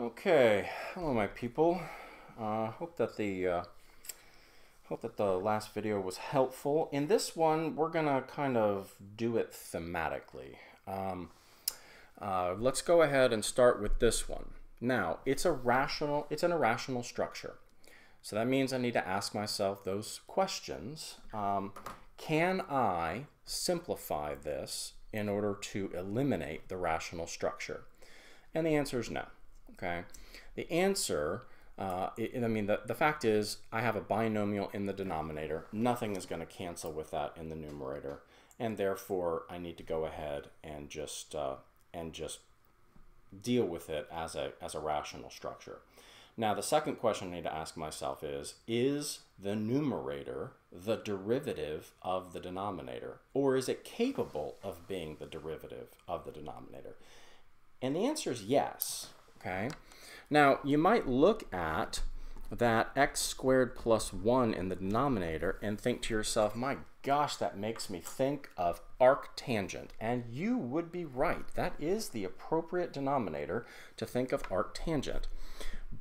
Okay, hello my people. Uh, hope that the uh, hope that the last video was helpful. In this one, we're gonna kind of do it thematically. Um, uh, let's go ahead and start with this one. Now, it's a rational, it's an irrational structure. So that means I need to ask myself those questions. Um, can I simplify this in order to eliminate the rational structure? And the answer is no okay? The answer, uh, I mean, the, the fact is I have a binomial in the denominator. Nothing is going to cancel with that in the numerator. And therefore, I need to go ahead and just, uh, and just deal with it as a, as a rational structure. Now, the second question I need to ask myself is, is the numerator the derivative of the denominator? Or is it capable of being the derivative of the denominator? And the answer is yes okay? Now, you might look at that x squared plus 1 in the denominator and think to yourself, my gosh, that makes me think of arctangent. And you would be right. That is the appropriate denominator to think of arctangent.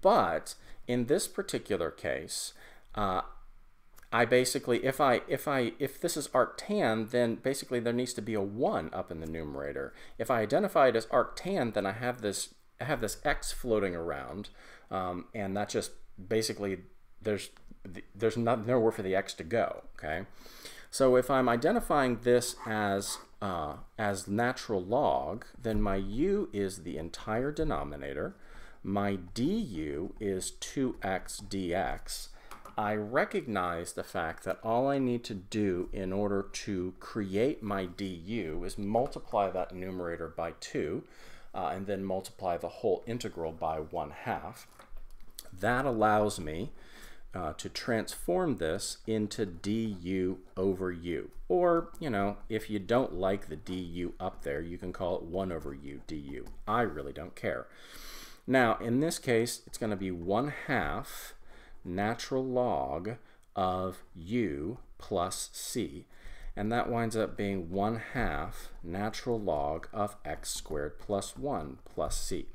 But in this particular case, uh, I basically, if I, if I, if this is arctan, then basically there needs to be a 1 up in the numerator. If I identify it as arctan, then I have this have this x floating around, um, and that just basically there's there's not, nowhere for the x to go. Okay, so if I'm identifying this as uh, as natural log, then my u is the entire denominator. My du is 2x dx. I recognize the fact that all I need to do in order to create my du is multiply that numerator by 2 uh, and then multiply the whole integral by 1 half. That allows me uh, to transform this into du over u. Or, you know, if you don't like the du up there, you can call it 1 over u du. I really don't care. Now, in this case, it's going to be 1 half natural log of u plus c and that winds up being 1 half natural log of x squared plus 1 plus c.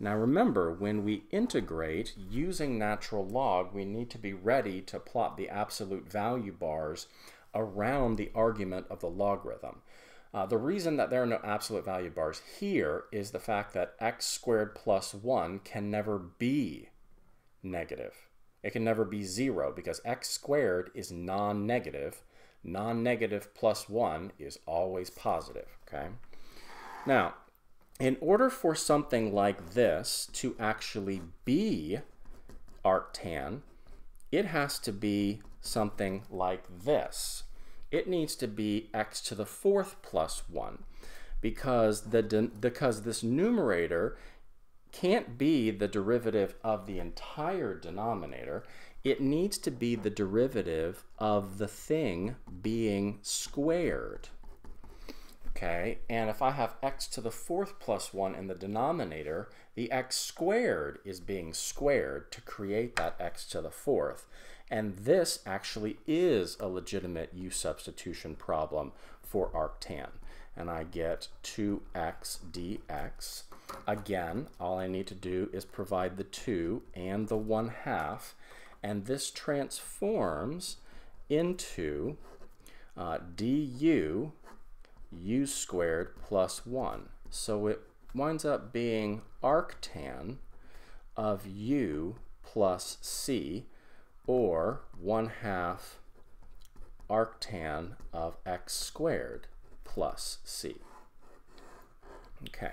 Now remember, when we integrate using natural log, we need to be ready to plot the absolute value bars around the argument of the logarithm. Uh, the reason that there are no absolute value bars here is the fact that x squared plus 1 can never be negative. It can never be 0 because x squared is non-negative non-negative plus 1 is always positive, okay? Now, in order for something like this to actually be arctan, it has to be something like this. It needs to be x to the fourth plus 1 because, the because this numerator can't be the derivative of the entire denominator it needs to be the derivative of the thing being squared. Okay, and if I have x to the fourth plus 1 in the denominator, the x squared is being squared to create that x to the fourth. And this actually is a legitimate u substitution problem for arctan. And I get 2x dx. Again, all I need to do is provide the 2 and the 1 half, and this transforms into uh, du u squared plus 1. So it winds up being arctan of u plus c, or 1 half arctan of x squared plus c. Okay,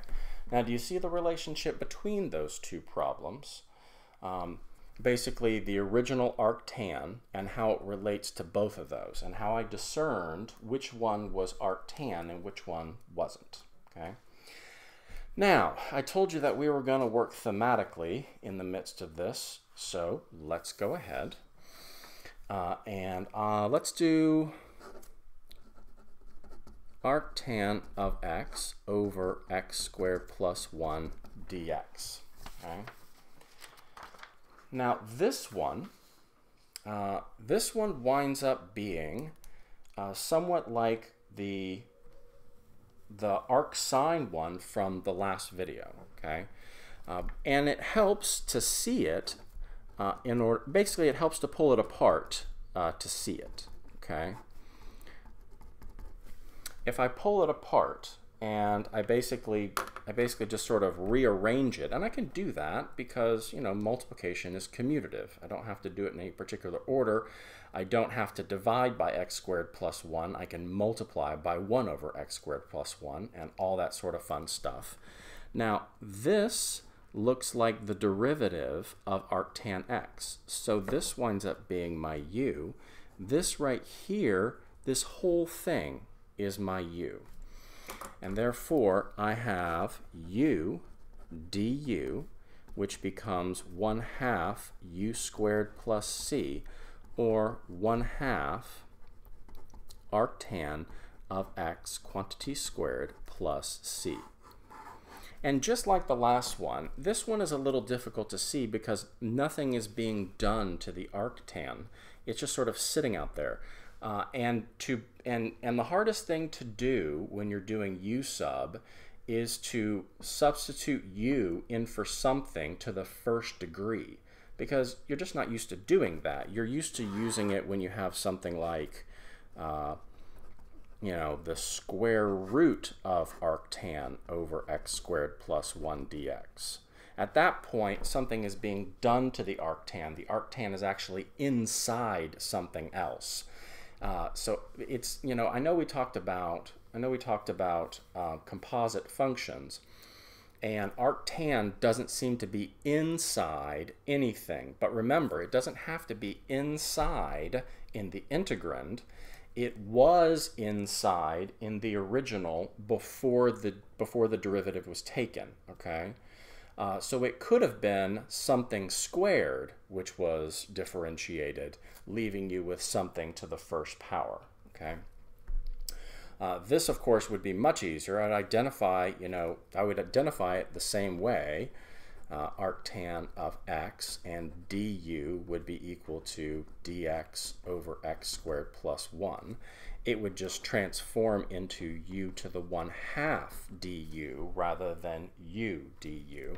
now do you see the relationship between those two problems? Um, basically the original arctan and how it relates to both of those and how I discerned which one was arctan and which one wasn't. Okay. Now, I told you that we were going to work thematically in the midst of this, so let's go ahead. Uh, and uh, let's do arctan of x over x squared plus 1 dx. Okay. Now this one, uh, this one winds up being uh, somewhat like the the arc arcsine one from the last video, okay? Uh, and it helps to see it uh, in order, basically it helps to pull it apart uh, to see it, okay? If I pull it apart and I basically, I basically just sort of rearrange it, and I can do that because, you know, multiplication is commutative. I don't have to do it in any particular order. I don't have to divide by x squared plus 1. I can multiply by 1 over x squared plus 1 and all that sort of fun stuff. Now, this looks like the derivative of arctan x. So this winds up being my u. This right here, this whole thing is my u. And therefore, I have u du, which becomes 1 half u squared plus c, or 1 half arctan of x quantity squared plus c. And just like the last one, this one is a little difficult to see because nothing is being done to the arctan. It's just sort of sitting out there. Uh, and to and and the hardest thing to do when you're doing u sub is to substitute u in for something to the first degree because you're just not used to doing that. You're used to using it when you have something like uh, you know, the square root of arctan over x squared plus 1 dx. At that point, something is being done to the arctan. The arctan is actually inside something else. Uh, so it's, you know, I know we talked about, I know we talked about uh, composite functions, and arctan doesn't seem to be inside anything. But remember, it doesn't have to be inside in the integrand it was inside in the original before the before the derivative was taken okay uh, so it could have been something squared which was differentiated leaving you with something to the first power okay? Uh, this of course would be much easier. I'd identify you know I would identify it the same way uh, arctan of x and du would be equal to dx over x squared plus 1. It would just transform into u to the 1 half du rather than u du.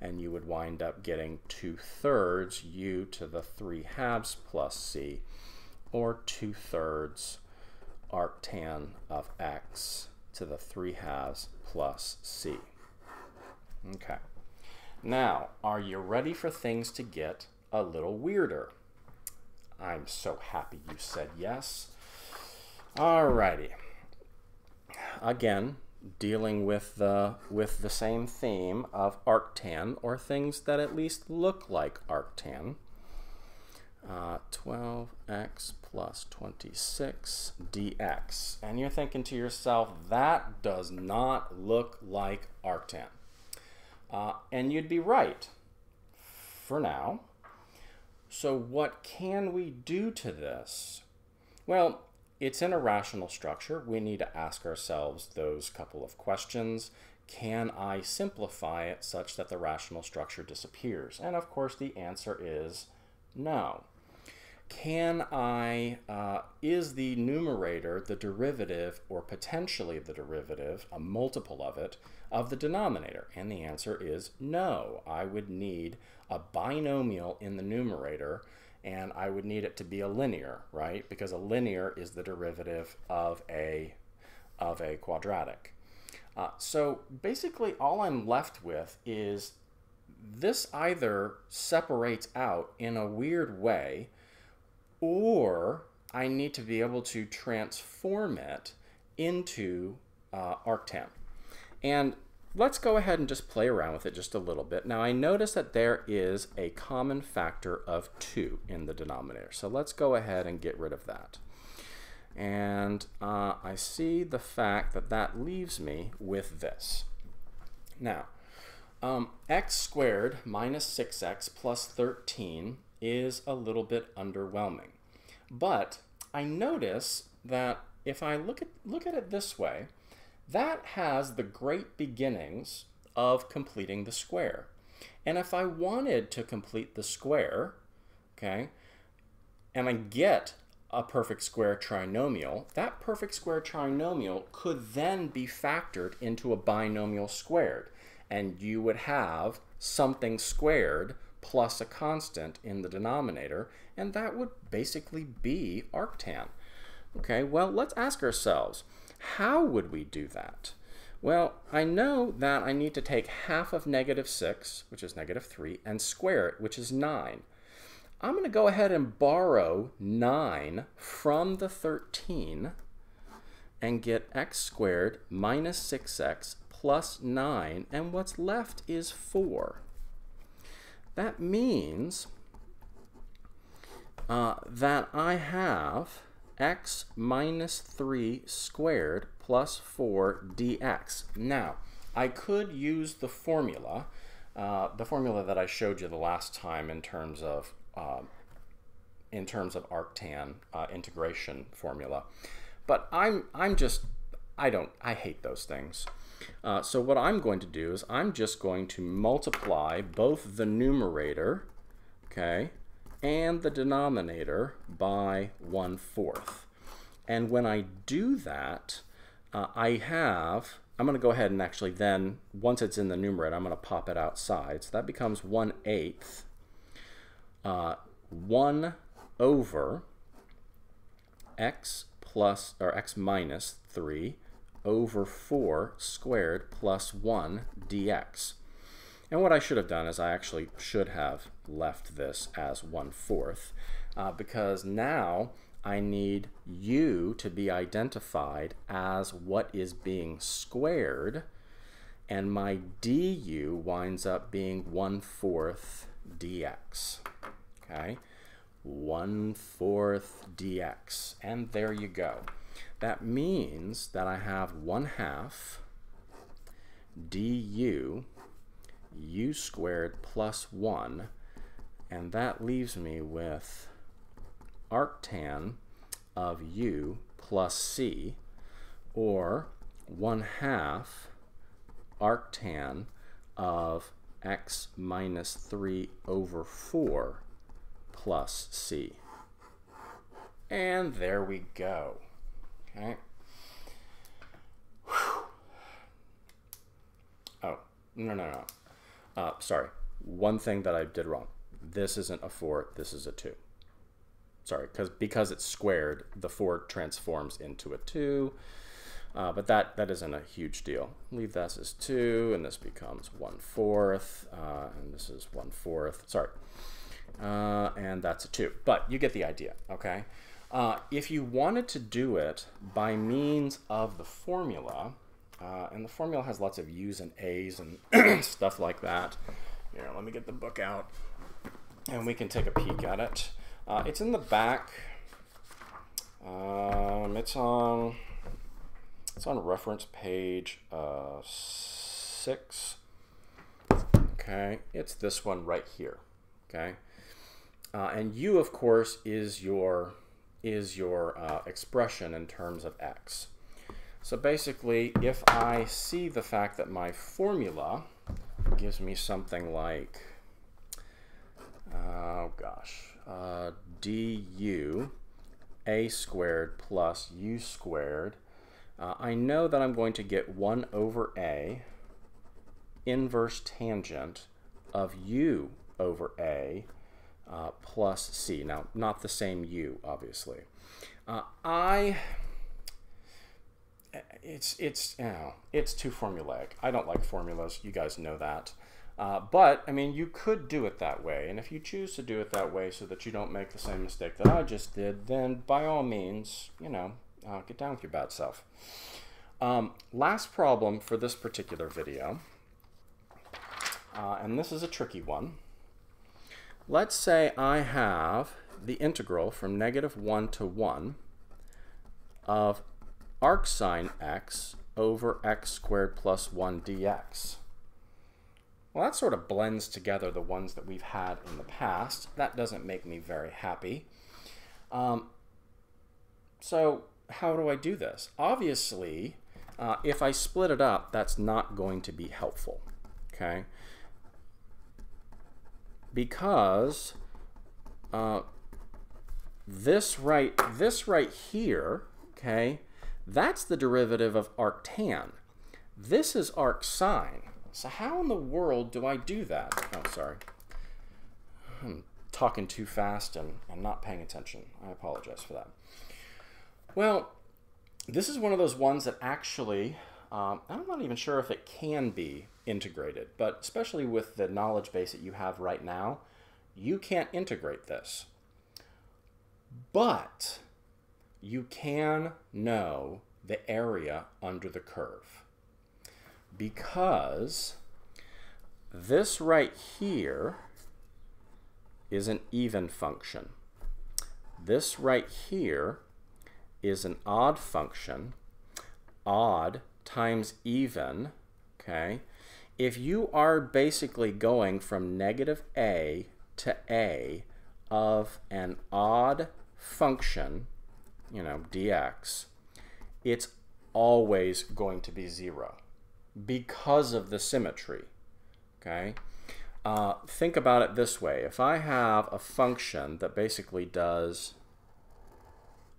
And you would wind up getting 2 thirds u to the 3 halves plus c, or 2 thirds arctan of x to the 3 halves plus c. Okay. Now, are you ready for things to get a little weirder? I'm so happy you said yes. Alrighty. Again, dealing with the with the same theme of arctan or things that at least look like arctan. Uh, 12x plus 26 dx. And you're thinking to yourself, that does not look like arctan. Uh, and you'd be right for now. So, what can we do to this? Well, it's in a rational structure. We need to ask ourselves those couple of questions. Can I simplify it such that the rational structure disappears? And of course, the answer is no. Can I, uh, is the numerator the derivative or potentially the derivative, a multiple of it, of the denominator? And the answer is no. I would need a binomial in the numerator and I would need it to be a linear, right? Because a linear is the derivative of a, of a quadratic. Uh, so basically all I'm left with is this either separates out in a weird way or I need to be able to transform it into uh, arctan. And let's go ahead and just play around with it just a little bit. Now I notice that there is a common factor of 2 in the denominator. So let's go ahead and get rid of that. And uh, I see the fact that that leaves me with this. Now, um, x squared minus 6x plus 13 is a little bit underwhelming. But I notice that if I look at, look at it this way, that has the great beginnings of completing the square. And if I wanted to complete the square, okay, and I get a perfect square trinomial, that perfect square trinomial could then be factored into a binomial squared. And you would have something squared plus a constant in the denominator, and that would basically be arctan. Okay, well, let's ask ourselves, how would we do that? Well, I know that I need to take half of negative 6, which is negative 3, and square it, which is 9. I'm going to go ahead and borrow 9 from the 13 and get x squared minus 6x plus 9, and what's left is 4. That means uh, that I have x minus 3 squared plus 4 dx. Now, I could use the formula, uh, the formula that I showed you the last time in terms of uh, in terms of arctan uh, integration formula. But I'm, I'm just, I don't, I hate those things. Uh, so what I'm going to do is I'm just going to multiply both the numerator, okay, and the denominator by 1 fourth. And when I do that, uh, I have, I'm going to go ahead and actually then, once it's in the numerator, I'm going to pop it outside. So that becomes 1 eighth, uh, 1 over x plus, or x minus 3 over 4 squared plus 1 dx. And what I should have done is I actually should have left this as 1 fourth uh, because now I need u to be identified as what is being squared and my du winds up being 1 fourth dx. Okay, 1 fourth dx. And there you go. That means that I have 1 half du u squared plus 1, and that leaves me with arctan of u plus c, or 1 half arctan of x minus 3 over 4 plus c. And there we go. Okay. Whew. Oh, no, no, no. Uh, sorry. One thing that I did wrong. This isn't a 4, this is a 2. Sorry, because because it's squared, the 4 transforms into a 2. Uh, but that, that isn't a huge deal. Leave this as 2, and this becomes 1 fourth, uh, and this is 1 fourth. Sorry. Uh, and that's a 2. But you get the idea, okay? Uh, if you wanted to do it by means of the formula, uh, and the formula has lots of U's and A's and stuff like that. Here, let me get the book out and we can take a peek at it. Uh, it's in the back. Um, it's on it's on reference page uh, six. Okay, it's this one right here. Okay, uh, and U of course is your is your uh, expression in terms of x. So basically, if I see the fact that my formula gives me something like, gosh, uh, du a squared plus u squared, uh, I know that I'm going to get 1 over a inverse tangent of u over a uh, plus c. Now, not the same u, obviously. Uh, I it's it's you know it's too formulaic. I don't like formulas. You guys know that. Uh, but I mean, you could do it that way, and if you choose to do it that way so that you don't make the same mistake that I just did, then by all means, you know, uh, get down with your bad self. Um, last problem for this particular video, uh, and this is a tricky one. Let's say I have the integral from negative 1 to 1 of arcsine x over x squared plus 1 dx. Well, that sort of blends together the ones that we've had in the past. That doesn't make me very happy. Um, so how do I do this? Obviously, uh, if I split it up, that's not going to be helpful, okay? Because uh, this right, this right here, okay, that's the derivative of arctan. This is arcsine, so how in the world do I do that? Oh, sorry. I'm talking too fast and, and not paying attention. I apologize for that. Well, this is one of those ones that actually, um, I'm not even sure if it can be integrated, but especially with the knowledge base that you have right now, you can't integrate this. But you can know the area under the curve because this right here is an even function. This right here is an odd function. Odd times even, okay? If you are basically going from negative a to a of an odd function, you know, dx, it's always going to be 0 because of the symmetry, okay? Uh, think about it this way. If I have a function that basically does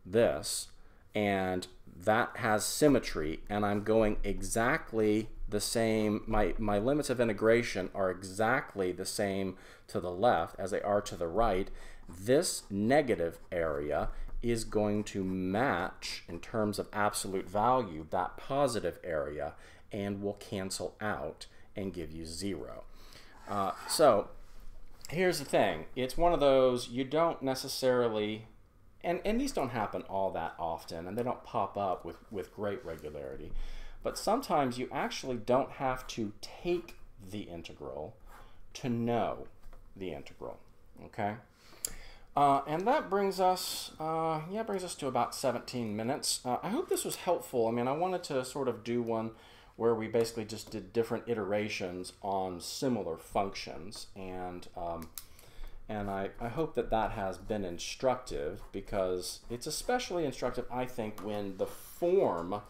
this, and that has symmetry, and I'm going exactly the same, my, my limits of integration are exactly the same to the left as they are to the right, this negative area is going to match in terms of absolute value that positive area and will cancel out and give you zero. Uh, so here's the thing. It's one of those you don't necessarily, and, and these don't happen all that often and they don't pop up with, with great regularity, but sometimes you actually don't have to take the integral to know the integral, okay? Uh, and that brings us, uh, yeah, brings us to about 17 minutes. Uh, I hope this was helpful. I mean, I wanted to sort of do one where we basically just did different iterations on similar functions. And, um, and I, I hope that that has been instructive because it's especially instructive, I think, when the form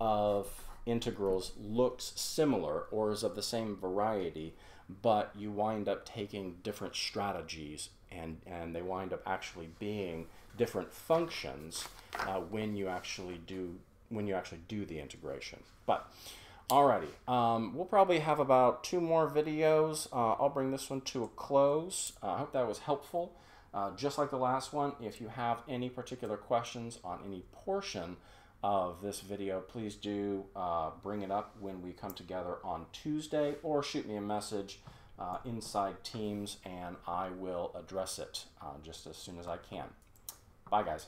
of integrals looks similar or is of the same variety, but you wind up taking different strategies and, and they wind up actually being different functions uh, when you actually do when you actually do the integration. But Alrighty, um, we'll probably have about two more videos. Uh, I'll bring this one to a close. Uh, I hope that was helpful. Uh, just like the last one, if you have any particular questions on any portion of this video, please do uh, bring it up when we come together on Tuesday or shoot me a message uh, inside Teams and I will address it uh, just as soon as I can. Bye, guys.